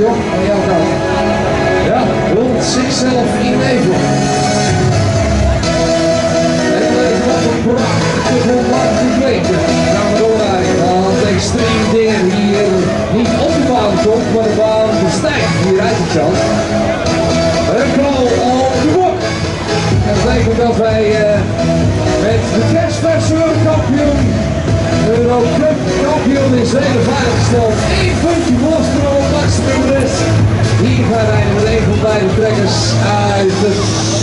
joh, aan. Ja, rond zichzelf in nevel. En leuk wat een prachtig lang gekleden. Gaan we doorrijden, want extreem dingen hier niet op de baan komt, maar de baan bestijgt hier uit het zand. Een knal op de bok. En dat betekent dat wij uh, met de kerstverse kampioen, Eurocup kampioen in Zweden veiliggesteld. Eén puntje By trekkers. Hij is het.